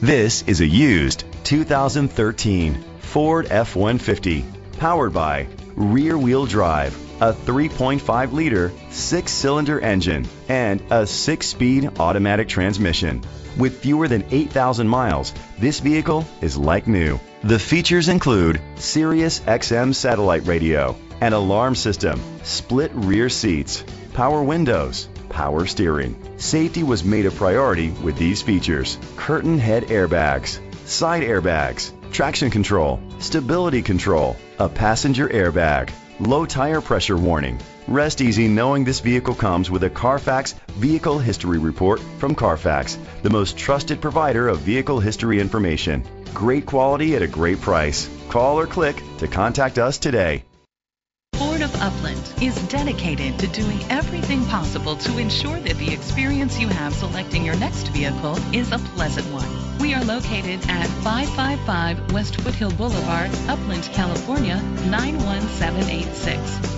This is a used 2013 Ford F-150 powered by rear wheel drive, a 3.5 liter six cylinder engine, and a six speed automatic transmission. With fewer than 8,000 miles, this vehicle is like new. The features include Sirius XM satellite radio, an alarm system, split rear seats, power windows, power steering. Safety was made a priority with these features. Curtain head airbags, side airbags, traction control, stability control, a passenger airbag, low tire pressure warning. Rest easy knowing this vehicle comes with a Carfax Vehicle History Report from Carfax, the most trusted provider of vehicle history information. Great quality at a great price. Call or click to contact us today. Of Upland is dedicated to doing everything possible to ensure that the experience you have selecting your next vehicle is a pleasant one. We are located at 555 West Foothill Boulevard, Upland, California 91786.